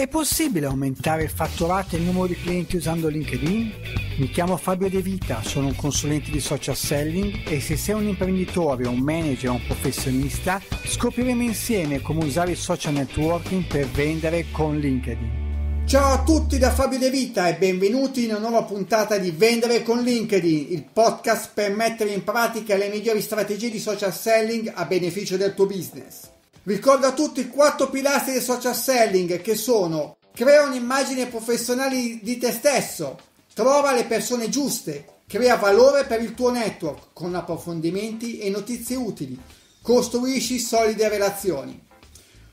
È possibile aumentare il fatturato e il numero di clienti usando LinkedIn? Mi chiamo Fabio De Vita, sono un consulente di social selling e se sei un imprenditore, un manager o un professionista, scopriremo insieme come usare il social networking per vendere con LinkedIn. Ciao a tutti da Fabio De Vita e benvenuti in una nuova puntata di Vendere con LinkedIn, il podcast per mettere in pratica le migliori strategie di social selling a beneficio del tuo business. Ricordo a tutti i quattro pilastri del social selling che sono crea un'immagine professionale di te stesso, trova le persone giuste, crea valore per il tuo network con approfondimenti e notizie utili, costruisci solide relazioni.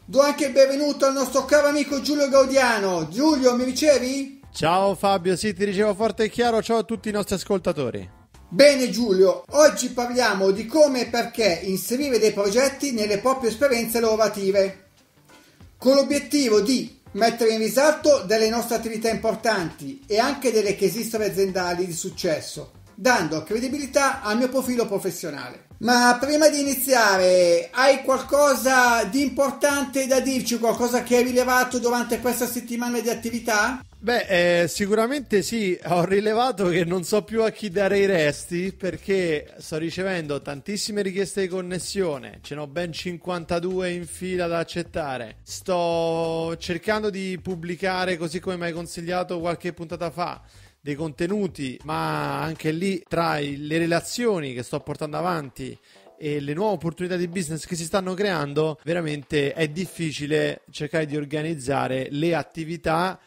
Do anche il benvenuto al nostro caro amico Giulio Gaudiano. Giulio, mi ricevi? Ciao Fabio, sì, ti ricevo forte e chiaro. Ciao a tutti i nostri ascoltatori. Bene Giulio, oggi parliamo di come e perché inserire dei progetti nelle proprie esperienze lavorative, con l'obiettivo di mettere in risalto delle nostre attività importanti e anche delle che esistono aziendali di successo, dando credibilità al mio profilo professionale. Ma prima di iniziare, hai qualcosa di importante da dirci, qualcosa che hai rilevato durante questa settimana di attività? Beh, eh, sicuramente sì, ho rilevato che non so più a chi dare i resti perché sto ricevendo tantissime richieste di connessione, ce n'ho ben 52 in fila da accettare. Sto cercando di pubblicare, così come mi hai consigliato qualche puntata fa, dei contenuti, ma anche lì tra le relazioni che sto portando avanti e le nuove opportunità di business che si stanno creando, veramente è difficile cercare di organizzare le attività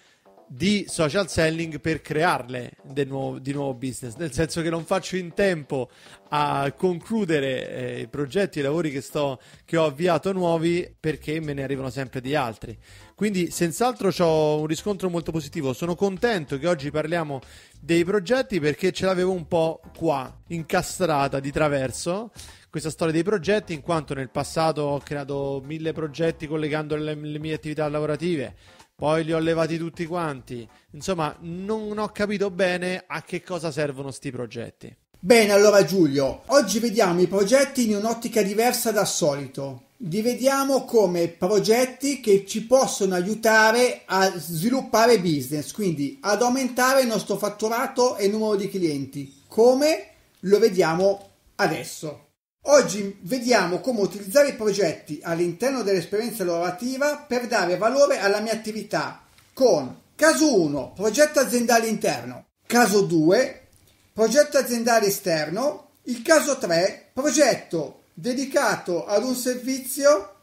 di social selling per crearle nuovo, di nuovo business, nel senso che non faccio in tempo a concludere eh, i progetti i lavori che, sto, che ho avviato nuovi perché me ne arrivano sempre di altri. Quindi senz'altro ho un riscontro molto positivo, sono contento che oggi parliamo dei progetti perché ce l'avevo un po' qua, incastrata di traverso questa storia dei progetti in quanto nel passato ho creato mille progetti collegando le, le mie attività lavorative poi li ho levati tutti quanti. Insomma, non ho capito bene a che cosa servono sti progetti. Bene, allora Giulio, oggi vediamo i progetti in un'ottica diversa dal solito. Li vediamo come progetti che ci possono aiutare a sviluppare business, quindi ad aumentare il nostro fatturato e il numero di clienti. Come lo vediamo adesso. Oggi vediamo come utilizzare i progetti all'interno dell'esperienza lavorativa per dare valore alla mia attività con caso 1 progetto aziendale interno, caso 2 progetto aziendale esterno, il caso 3 progetto dedicato ad un servizio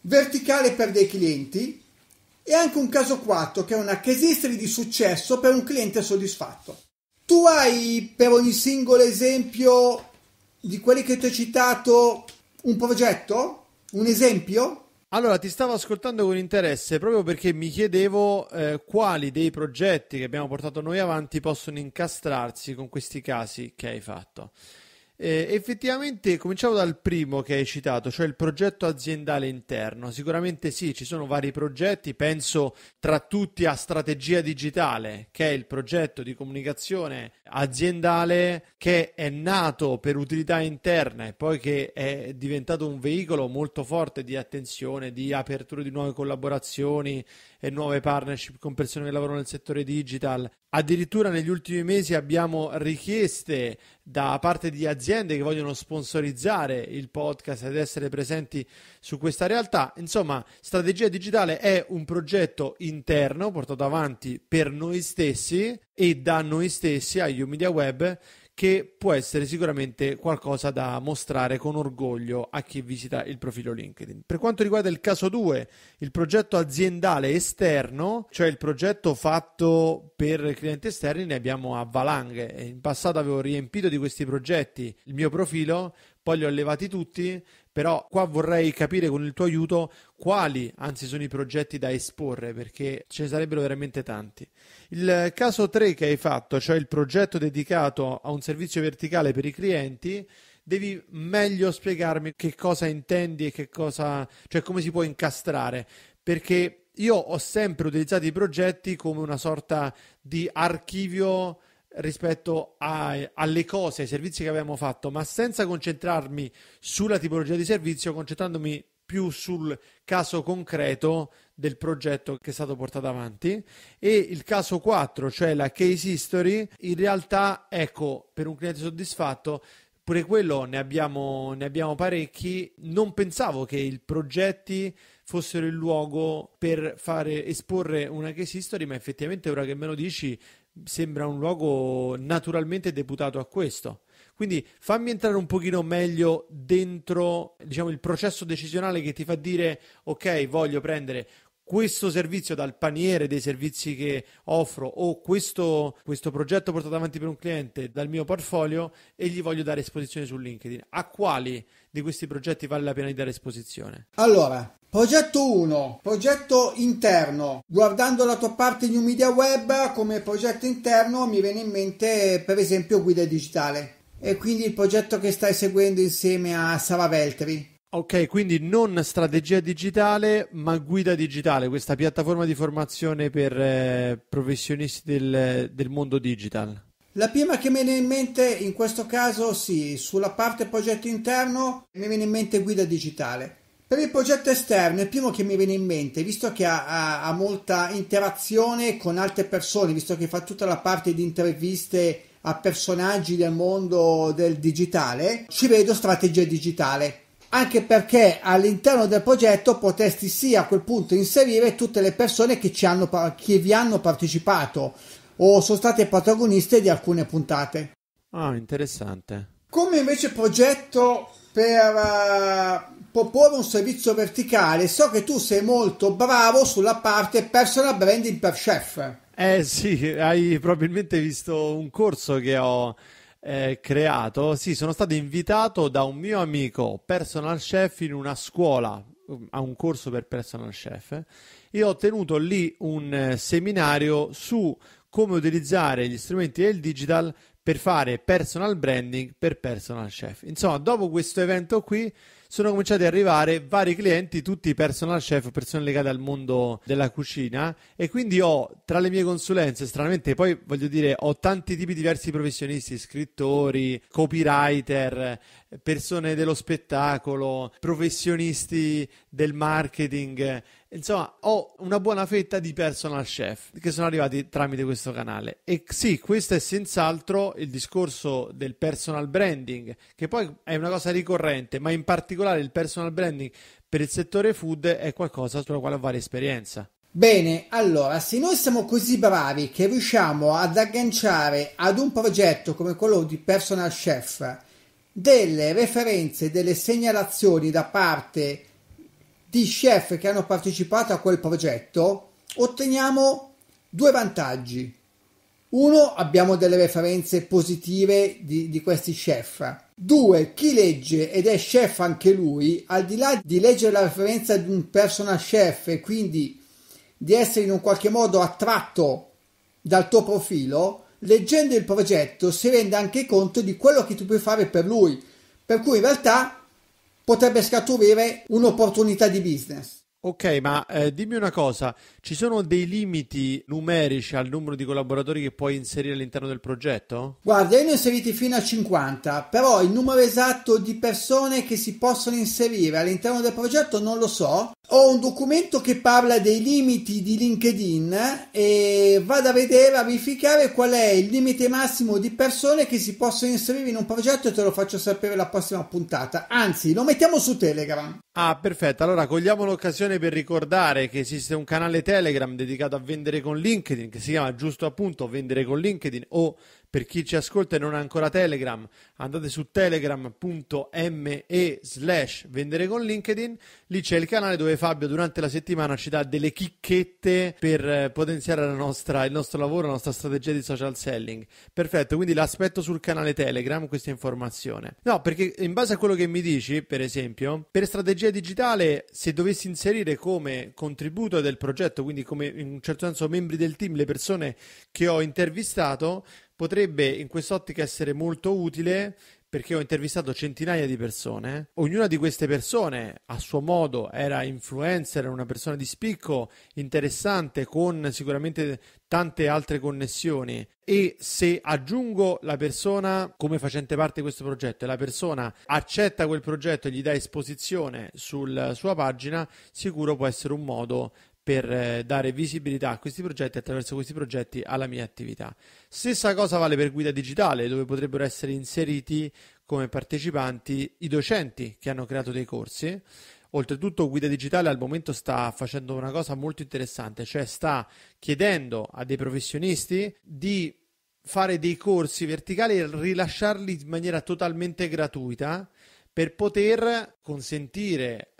verticale per dei clienti e anche un caso 4 che è una case di successo per un cliente soddisfatto. Tu hai per ogni singolo esempio di quelli che ti ho citato un progetto? Un esempio? Allora, ti stavo ascoltando con interesse proprio perché mi chiedevo eh, quali dei progetti che abbiamo portato noi avanti possono incastrarsi con questi casi che hai fatto. Eh, effettivamente cominciamo dal primo che hai citato, cioè il progetto aziendale interno. Sicuramente sì, ci sono vari progetti, penso tra tutti a Strategia Digitale, che è il progetto di comunicazione aziendale che è nato per utilità interna e poi che è diventato un veicolo molto forte di attenzione, di apertura di nuove collaborazioni e nuove partnership con persone che lavorano nel settore digital. Addirittura negli ultimi mesi abbiamo richieste da parte di aziende che vogliono sponsorizzare il podcast ed essere presenti su questa realtà. Insomma, Strategia Digitale è un progetto interno portato avanti per noi stessi e da noi stessi a Media Web che può essere sicuramente qualcosa da mostrare con orgoglio a chi visita il profilo LinkedIn. Per quanto riguarda il caso 2, il progetto aziendale esterno, cioè il progetto fatto per clienti esterni, ne abbiamo a valanghe. In passato avevo riempito di questi progetti il mio profilo, poi li ho levati tutti, però qua vorrei capire con il tuo aiuto quali anzi sono i progetti da esporre perché ce ne sarebbero veramente tanti. Il caso 3 che hai fatto, cioè il progetto dedicato a un servizio verticale per i clienti, devi meglio spiegarmi che cosa intendi e che cosa, cioè come si può incastrare, perché io ho sempre utilizzato i progetti come una sorta di archivio rispetto a, alle cose, ai servizi che abbiamo fatto, ma senza concentrarmi sulla tipologia di servizio, concentrandomi più sul caso concreto del progetto che è stato portato avanti e il caso 4, cioè la case history, in realtà ecco, per un cliente soddisfatto pure quello ne abbiamo, ne abbiamo parecchi. Non pensavo che i progetti fossero il luogo per fare esporre una case history, ma effettivamente ora che me lo dici sembra un luogo naturalmente deputato a questo. Quindi fammi entrare un pochino meglio dentro, diciamo, il processo decisionale che ti fa dire ok, voglio prendere questo servizio dal paniere dei servizi che offro o questo, questo, progetto portato avanti per un cliente dal mio portfolio e gli voglio dare esposizione su LinkedIn. A quali di questi progetti vale la pena di dare esposizione? Allora, progetto 1, progetto interno. Guardando la tua parte New Media Web come progetto interno mi viene in mente per esempio guida digitale e quindi il progetto che stai seguendo insieme a Sara Veltri. Ok, quindi non strategia digitale, ma guida digitale, questa piattaforma di formazione per eh, professionisti del, del, mondo digital. La prima che mi viene in mente in questo caso, sì, sulla parte progetto interno mi viene in mente guida digitale. Per il progetto esterno, il primo che mi viene in mente, visto che ha, ha, ha molta interazione con altre persone, visto che fa tutta la parte di interviste a personaggi del mondo del digitale, ci vedo strategia digitale anche perché all'interno del progetto potresti sì a quel punto inserire tutte le persone che, ci hanno, che vi hanno partecipato o sono state protagoniste di alcune puntate. Ah, interessante. Come invece progetto per uh, proporre un servizio verticale, so che tu sei molto bravo sulla parte personal branding per chef. Eh sì, hai probabilmente visto un corso che ho eh, creato. Sì, sono stato invitato da un mio amico personal chef in una scuola a un corso per personal chef e ho tenuto lì un eh, seminario su come utilizzare gli strumenti del digital per fare personal branding per personal chef. Insomma, dopo questo evento qui sono cominciati ad arrivare vari clienti, tutti personal chef, persone legate al mondo della cucina. E quindi ho tra le mie consulenze, stranamente poi voglio dire, ho tanti tipi diversi di professionisti, scrittori, copywriter, persone dello spettacolo, professionisti del marketing. Insomma, ho una buona fetta di personal chef che sono arrivati tramite questo canale. E sì, questo è senz'altro il discorso del personal branding, che poi è una cosa ricorrente, ma in particolare il personal branding per il settore food è qualcosa sulla quale ho varia esperienza. Bene, allora, se noi siamo così bravi che riusciamo ad agganciare ad un progetto come quello di Personal Chef delle referenze, delle segnalazioni da parte di chef che hanno partecipato a quel progetto, otteniamo due vantaggi. Uno, abbiamo delle referenze positive di, di, questi chef. Due, chi legge ed è chef anche lui, al di là di leggere la referenza di un personal chef e quindi di essere in un qualche modo attratto dal tuo profilo, leggendo il progetto si rende anche conto di quello che tu puoi fare per lui, per cui in realtà potrebbe scaturire un'opportunità di business. Ok, ma eh, dimmi una cosa, ci sono dei limiti numerici al numero di collaboratori che puoi inserire all'interno del progetto? Guarda, io ne ho inseriti fino a 50, però il numero esatto di persone che si possono inserire all'interno del progetto non lo so. Ho un documento che parla dei limiti di LinkedIn e vado a vedere, a verificare qual è il limite massimo di persone che si possono inserire in un progetto e te lo faccio sapere la prossima puntata. Anzi, lo mettiamo su Telegram. Ah, perfetto. Allora cogliamo l'occasione per ricordare che esiste un canale Telegram dedicato a vendere con LinkedIn che si chiama giusto appunto vendere con LinkedIn o per chi ci ascolta e non ha ancora Telegram, andate su telegram.me slash vendere con LinkedIn, lì c'è il canale dove Fabio durante la settimana ci dà delle chicchette per eh, potenziare nostra, il nostro lavoro, la nostra strategia di social selling. Perfetto, quindi l'aspetto sul canale Telegram, questa informazione. No, perché in base a quello che mi dici, per esempio, per strategia digitale, se dovessi inserire come contributo del progetto, quindi come in un certo senso membri del team, le persone che ho intervistato, potrebbe in quest'ottica essere molto utile perché ho intervistato centinaia di persone, ognuna di queste persone a suo modo era influencer, era una persona di spicco, interessante, con sicuramente tante altre connessioni. E se aggiungo la persona come facente parte di questo progetto e la persona accetta quel progetto e gli dà esposizione sulla sua pagina, sicuro può essere un modo per eh, dare visibilità a questi progetti attraverso questi progetti alla mia attività. Stessa cosa vale per guida digitale, dove potrebbero essere inseriti come partecipanti i docenti che hanno creato dei corsi. Oltretutto, Guida Digitale al momento sta facendo una cosa molto interessante, cioè sta chiedendo a dei professionisti di fare dei corsi verticali e rilasciarli in maniera totalmente gratuita per poter consentire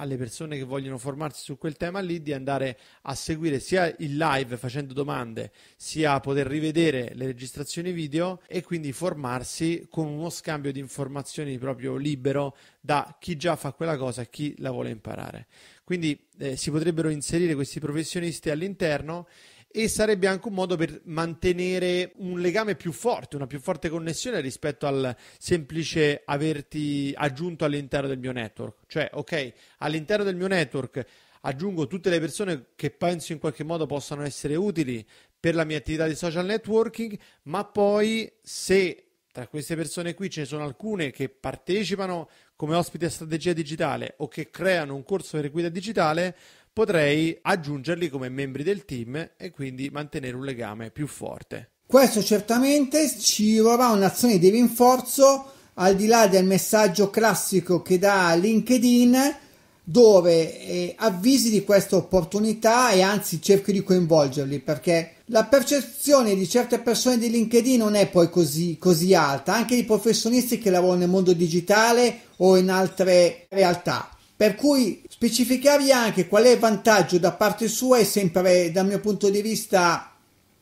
alle persone che vogliono formarsi su quel tema lì di andare a seguire sia il live facendo domande, sia poter rivedere le registrazioni video e quindi formarsi con uno scambio di informazioni proprio libero da chi già fa quella cosa e chi la vuole imparare. Quindi eh, si potrebbero inserire questi professionisti all'interno e sarebbe anche un modo per mantenere un legame più forte, una più forte connessione rispetto al semplice averti aggiunto all'interno del mio network. Cioè, ok, all'interno del mio network aggiungo tutte le persone che penso in qualche modo possano essere utili per la mia attività di social networking, ma poi se tra queste persone qui ce ne sono alcune che partecipano come ospiti a strategia digitale o che creano un corso per guida digitale, potrei aggiungerli come membri del team e quindi mantenere un legame più forte. Questo certamente ci vorrà un'azione di rinforzo al di là del messaggio classico che dà LinkedIn dove eh, avvisi di questa opportunità e anzi cerchi di coinvolgerli perché la percezione di certe persone di LinkedIn non è poi così, così alta, anche di professionisti che lavorano nel mondo digitale o in altre realtà. Per cui specificarvi anche qual è il vantaggio da parte sua è sempre, dal mio punto di vista,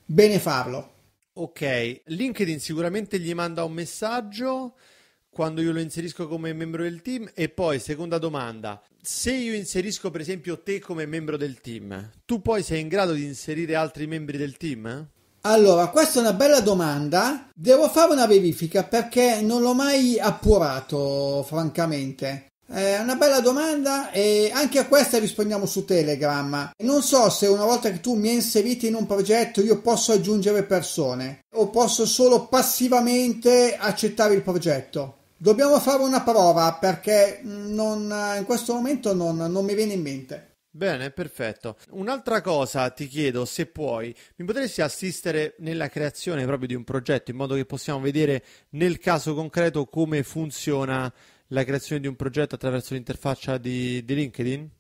bene farlo. Ok, LinkedIn sicuramente gli manda un messaggio quando io lo inserisco come membro del team e poi seconda domanda, se io inserisco per esempio te come membro del team, tu poi sei in grado di inserire altri membri del team? Allora, questa è una bella domanda. Devo fare una verifica perché non l'ho mai appurato, francamente. È una bella domanda e anche a questa rispondiamo su Telegram. Non so se una volta che tu mi hai inserito in un progetto io posso aggiungere persone o posso solo passivamente accettare il progetto. Dobbiamo fare una prova perché non, in questo momento non, non mi viene in mente. Bene, perfetto. Un'altra cosa ti chiedo, se puoi, mi potresti assistere nella creazione proprio di un progetto in modo che possiamo vedere nel caso concreto come funziona la creazione di un progetto attraverso l'interfaccia di, di LinkedIn?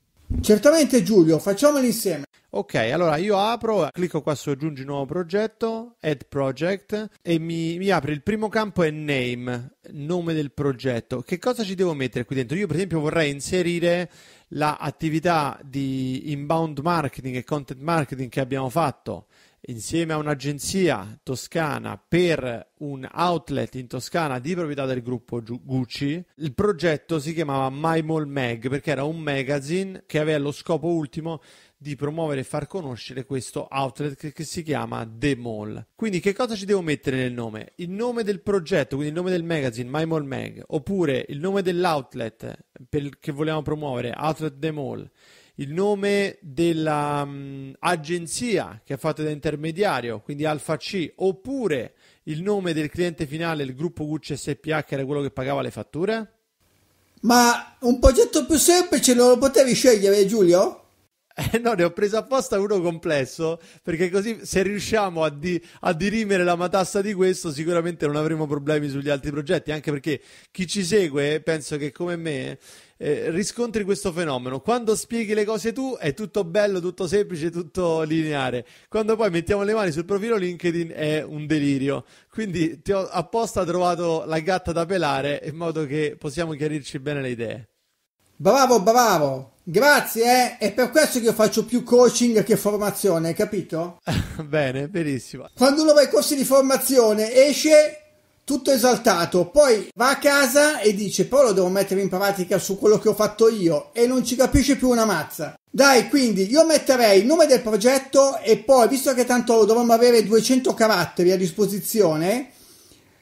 Certamente Giulio, facciamolo insieme. Ok, allora io apro, clicco qua su aggiungi nuovo progetto, add project e mi, mi, apre il primo campo è name, nome del progetto. Che cosa ci devo mettere qui dentro? Io per esempio vorrei inserire l'attività di inbound marketing e content marketing che abbiamo fatto insieme a un'agenzia toscana per un outlet in Toscana di proprietà del gruppo Gucci. Il progetto si chiamava My Mall Mag perché era un magazine che aveva lo scopo ultimo di promuovere e far conoscere questo outlet che, che, si chiama The Mall. Quindi che cosa ci devo mettere nel nome? Il nome del progetto, quindi il nome del magazine My Mall Mag, oppure il nome dell'outlet per, che vogliamo promuovere, Outlet The Mall il nome dell'agenzia mm, um, che ha fatto da intermediario, quindi Alfa C, oppure il nome del cliente finale, il gruppo Gucci SPA, che era quello che pagava le fatture? Ma un progetto più semplice non lo potevi scegliere, Giulio? Eh no, ne ho preso apposta uno complesso perché così se riusciamo a, di, a, dirimere la matassa di questo sicuramente non avremo problemi sugli altri progetti, anche perché chi ci segue penso che come me eh, riscontri questo fenomeno. Quando spieghi le cose tu è tutto bello, tutto semplice, tutto lineare. Quando poi mettiamo le mani sul profilo LinkedIn è un delirio. Quindi ti ho apposta trovato la gatta da pelare in modo che possiamo chiarirci bene le idee. Bravo, bravo. Grazie, eh? è per questo che io faccio più coaching che formazione, hai capito? Bene, benissimo. Quando uno va ai corsi di formazione esce tutto esaltato, poi va a casa e dice poi lo devo mettere in pratica su quello che ho fatto io e non ci capisce più una mazza. Dai, quindi io metterei il nome del progetto e poi, visto che tanto dovremmo avere 200 caratteri a disposizione,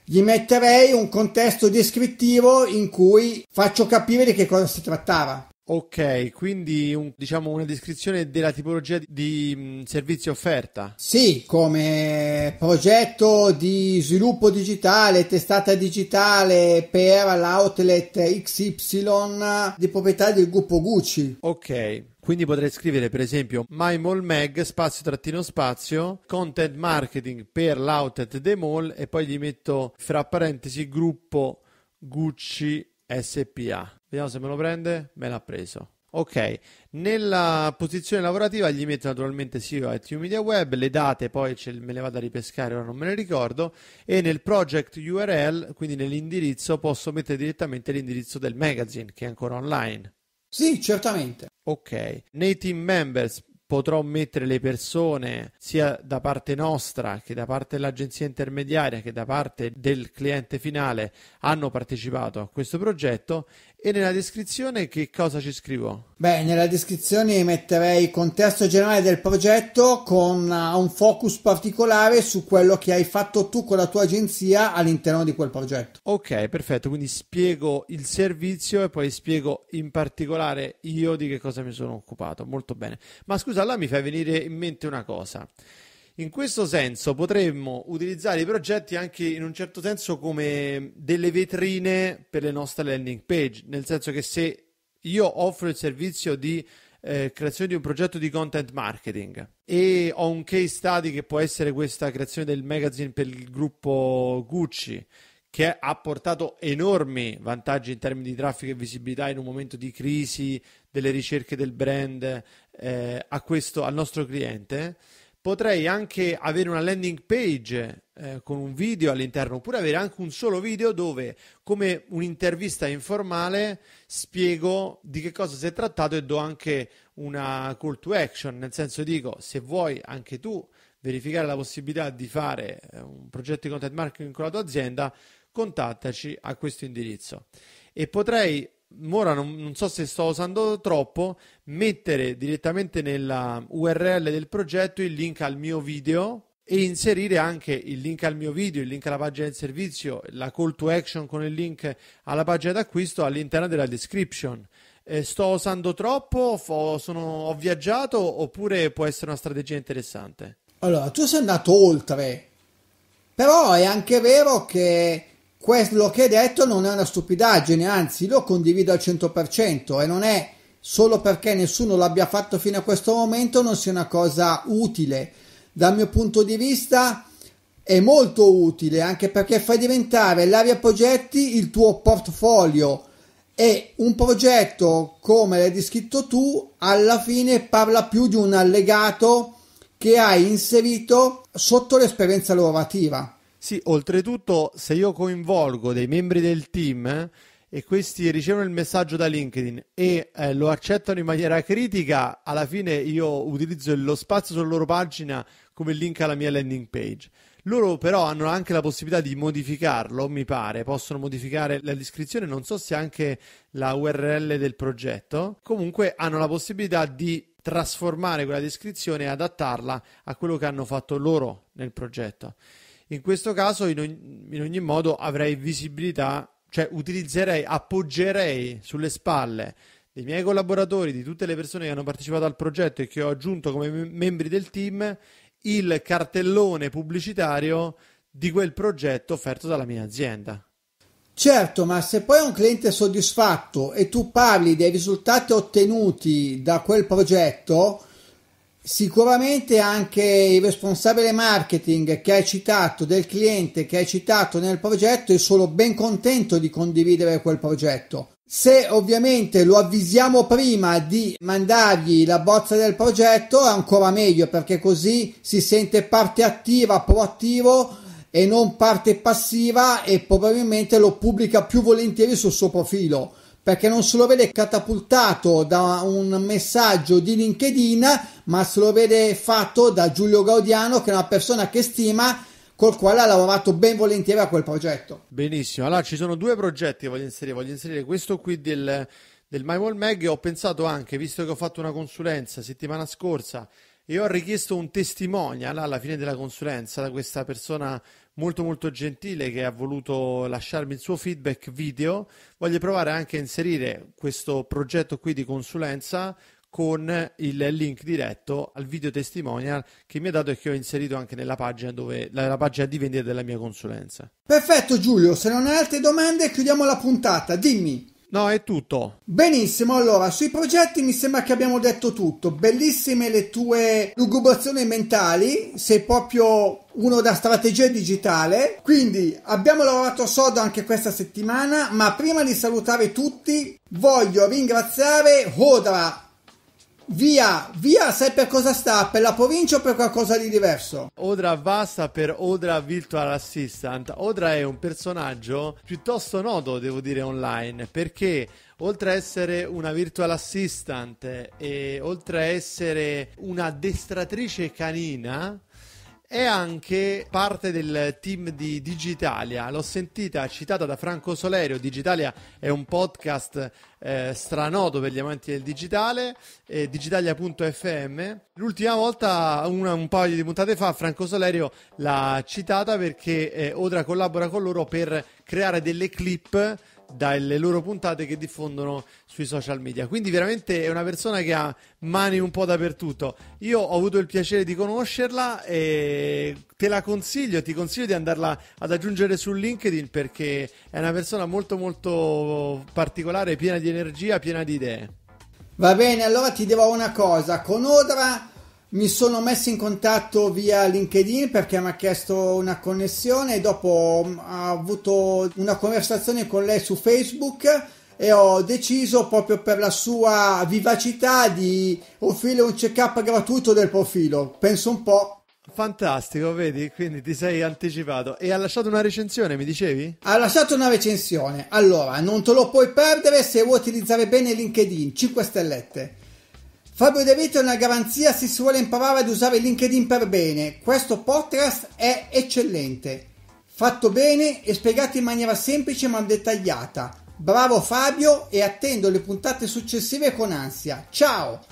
gli metterei un contesto descrittivo in cui faccio capire di che cosa si trattava. Ok, quindi un, diciamo una descrizione della tipologia di, di mh, servizi offerta. Sì, come progetto di sviluppo digitale, testata digitale per l'outlet XY di proprietà del gruppo Gucci. Ok, quindi potrei scrivere per esempio My Mall Mag spazio trattino spazio content marketing per l'outlet The Mall e poi gli metto fra parentesi gruppo Gucci SPA. Vediamo se me lo prende. Me l'ha preso. Ok, nella posizione lavorativa gli metto naturalmente SEO at Media Web, le date poi me le vado a ripescare, ora non me ne ricordo, e nel project URL, quindi nell'indirizzo, posso mettere direttamente l'indirizzo del magazine che è ancora online. Sì, certamente. Ok, nei team members potrò mettere le persone sia da parte nostra che da parte dell'agenzia intermediaria che da parte del cliente finale hanno partecipato a questo progetto e nella descrizione che cosa ci scrivo? Beh, nella descrizione metterei il contesto generale del progetto con uh, un focus particolare su quello che hai fatto tu con la tua agenzia all'interno di quel progetto. Ok, perfetto, quindi spiego il servizio e poi spiego in particolare io di che cosa mi sono occupato. Molto bene. Ma scusa, là mi fai venire in mente una cosa. In questo senso potremmo utilizzare i progetti anche in un certo senso come delle vetrine per le nostre landing page, nel senso che se io offro il servizio di eh, creazione di un progetto di content marketing e ho un case study che può essere questa creazione del magazine per il gruppo Gucci che ha portato enormi vantaggi in termini di traffico e visibilità in un momento di crisi delle ricerche del brand eh, questo, al nostro cliente potrei anche avere una landing page eh, con un video all'interno, oppure avere anche un solo video dove, come un'intervista informale, spiego di che cosa si è trattato e do anche una call to action, nel senso dico, se vuoi anche tu verificare la possibilità di fare eh, un progetto di content marketing con la tua azienda, contattaci a questo indirizzo. E potrei ora non, non, so se sto usando troppo, mettere direttamente nella URL del progetto il link al mio video e inserire anche il link al mio video, il link alla pagina del servizio, la call to action con il link alla pagina d'acquisto all'interno della description. Eh, sto usando troppo? Fo, sono, ho viaggiato oppure può essere una strategia interessante? Allora, tu sei andato oltre, però è anche vero che quello che hai detto non è una stupidaggine, anzi lo condivido al 100% e non è solo perché nessuno l'abbia fatto fino a questo momento non sia una cosa utile. Dal mio punto di vista è molto utile anche perché fa diventare l'area progetti il tuo portfolio e un progetto come l'hai descritto tu alla fine parla più di un allegato che hai inserito sotto l'esperienza lavorativa. Sì, oltretutto se io coinvolgo dei membri del team eh, e questi ricevono il messaggio da LinkedIn e eh, lo accettano in maniera critica, alla fine io utilizzo lo spazio sulla loro pagina come link alla mia landing page. Loro però hanno anche la possibilità di modificarlo, mi pare, possono modificare la descrizione, non so se anche la URL del progetto, comunque hanno la possibilità di trasformare quella descrizione e adattarla a quello che hanno fatto loro nel progetto. In questo caso, in ogni, in ogni modo, avrei visibilità, cioè utilizzerei, appoggerei sulle spalle dei miei collaboratori, di tutte le persone che hanno partecipato al progetto e che ho aggiunto come membri del team, il cartellone pubblicitario di quel progetto offerto dalla mia azienda. Certo, ma se poi un cliente è soddisfatto e tu parli dei risultati ottenuti da quel progetto, Sicuramente anche il responsabile marketing che hai citato, del cliente che hai citato nel progetto, è solo ben contento di condividere quel progetto. Se ovviamente lo avvisiamo prima di mandargli la bozza del progetto è ancora meglio perché così si sente parte attiva, proattivo e non parte passiva e probabilmente lo pubblica più volentieri sul suo profilo perché non se lo vede catapultato da un messaggio di LinkedIn, ma se lo vede fatto da Giulio Gaudiano, che è una persona che stima col quale ha lavorato ben volentieri a quel progetto. Benissimo, allora ci sono due progetti che voglio inserire, voglio inserire questo qui del, del MyWall Mag e ho pensato anche, visto che ho fatto una consulenza settimana scorsa e ho richiesto un testimonial alla fine della consulenza da questa persona molto molto gentile che ha voluto lasciarmi il suo feedback video, voglio provare anche a inserire questo progetto qui di consulenza con il link diretto al video testimonial che mi ha dato e che ho inserito anche nella pagina, dove, nella pagina di vendita della mia consulenza. Perfetto Giulio, se non hai altre domande chiudiamo la puntata, dimmi. No, è tutto. Benissimo, allora sui progetti mi sembra che abbiamo detto tutto. Bellissime le tue lugubrazioni mentali, sei proprio uno da strategia digitale. Quindi abbiamo lavorato sodo anche questa settimana, ma prima di salutare tutti voglio ringraziare Hodra Via, via, sai per cosa sta? Per la provincia o per qualcosa di diverso? Odra va sta per Odra Virtual Assistant. Odra è un personaggio piuttosto noto, devo dire, online, perché oltre a essere una virtual assistant e oltre a essere una addestratrice canina, è anche parte del team di Digitalia. L'ho sentita citata da Franco Solerio. Digitalia è un podcast eh, stranoto per gli amanti del digitale, eh, digitalia.fm. L'ultima volta, una, un paio di puntate fa, Franco Solerio l'ha citata perché eh, Odra collabora con loro per creare delle clip dalle loro puntate che diffondono sui social media. Quindi veramente è una persona che ha mani un po' dappertutto. Io ho avuto il piacere di conoscerla e te la consiglio, ti consiglio di andarla ad aggiungere su LinkedIn perché è una persona molto molto particolare, piena di energia, piena di idee. Va bene, allora ti dirò una cosa, con Odra mi sono messo in contatto via LinkedIn perché mi ha chiesto una connessione e dopo ho avuto una conversazione con lei su Facebook e ho deciso proprio per la sua vivacità di offrire un check-up gratuito del profilo. Penso un po'. Fantastico, vedi? Quindi ti sei anticipato. E ha lasciato una recensione, mi dicevi? Ha lasciato una recensione. Allora, non te lo puoi perdere se vuoi utilizzare bene LinkedIn. 5 stellette. Fabio De Vito è una garanzia se si vuole imparare ad usare LinkedIn per bene. Questo podcast è eccellente, fatto bene e spiegato in maniera semplice ma dettagliata. Bravo Fabio e attendo le puntate successive con ansia. Ciao!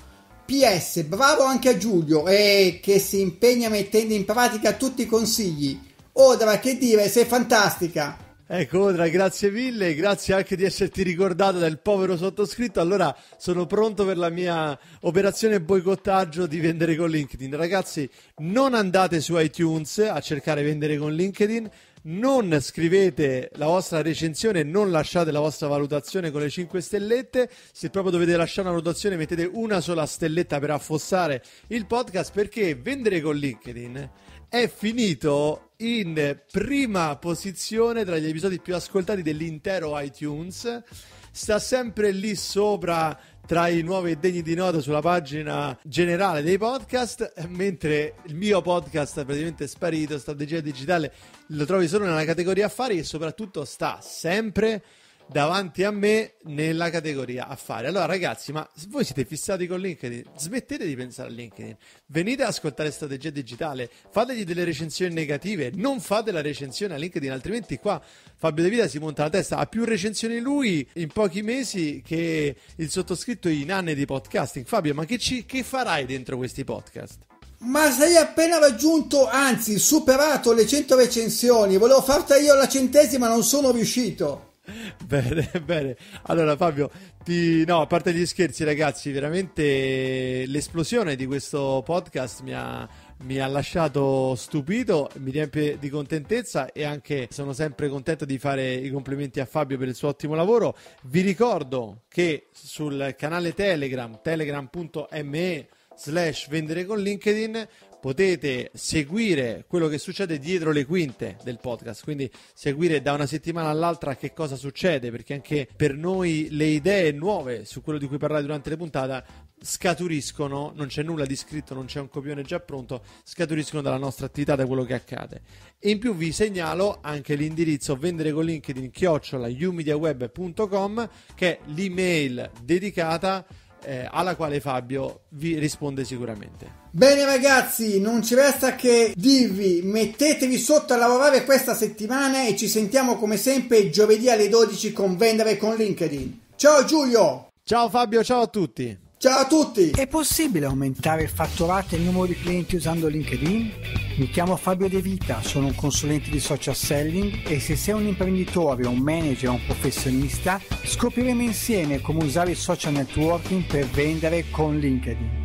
PS, bravo anche a Giulio e che si impegna mettendo in pratica tutti i consigli. Odra, che dire, sei fantastica! Ecco, Odra, grazie mille, grazie anche di esserti ricordato del povero sottoscritto. Allora sono pronto per la mia operazione boicottaggio di vendere con LinkedIn. Ragazzi, non andate su iTunes a cercare vendere con LinkedIn, non scrivete la vostra recensione, non lasciate la vostra valutazione con le 5 stellette. Se proprio dovete lasciare una valutazione, mettete una sola stelletta per affossare il podcast perché vendere con LinkedIn è finito in prima posizione tra gli episodi più ascoltati dell'intero iTunes. Sta sempre lì sopra tra i nuovi degni di nota sulla pagina generale dei podcast, mentre il mio podcast è praticamente sparito, strategia digitale, lo trovi solo nella categoria affari e soprattutto sta sempre davanti a me nella categoria affari. Allora, ragazzi, ma voi siete fissati con LinkedIn? Smettete di pensare a LinkedIn. Venite ad ascoltare strategia digitale, fategli delle recensioni negative, non fate la recensione a LinkedIn, altrimenti qua Fabio De Vita si monta la testa. Ha più recensioni lui in pochi mesi che il sottoscritto in anni di podcasting. Fabio, ma che, ci, che farai dentro questi podcast? Ma sei appena raggiunto, anzi superato le 100 recensioni. Volevo farti io la centesima, non sono riuscito. Bene, bene. Allora Fabio, ti... no, a parte gli scherzi ragazzi, veramente l'esplosione di questo podcast mi ha, mi ha lasciato stupito, mi riempie di contentezza e anche sono sempre contento di fare i complimenti a Fabio per il suo ottimo lavoro. Vi ricordo che sul canale Telegram, telegram.me slash vendere con LinkedIn potete seguire quello che succede dietro le quinte del podcast, quindi seguire da una settimana all'altra che cosa succede, perché anche per noi le idee nuove su quello di cui parlare durante le puntate scaturiscono, non c'è nulla di scritto, non c'è un copione già pronto, scaturiscono dalla nostra attività, da quello che accade. E in più vi segnalo anche l'indirizzo vendere con LinkedIn chiocciola umediaweb.com che è l'email dedicata eh, alla quale Fabio vi risponde sicuramente. Bene ragazzi, non ci resta che dirvi mettetevi sotto a lavorare questa settimana e ci sentiamo come sempre giovedì alle 12 con Vendere con LinkedIn. Ciao Giulio! Ciao Fabio, ciao a tutti! Ciao a tutti! È possibile aumentare il fatturato e il numero di clienti usando LinkedIn? Mi chiamo Fabio De Vita, sono un consulente di social selling e se sei un imprenditore, un manager o un professionista, scopriremo insieme come usare il social networking per vendere con LinkedIn.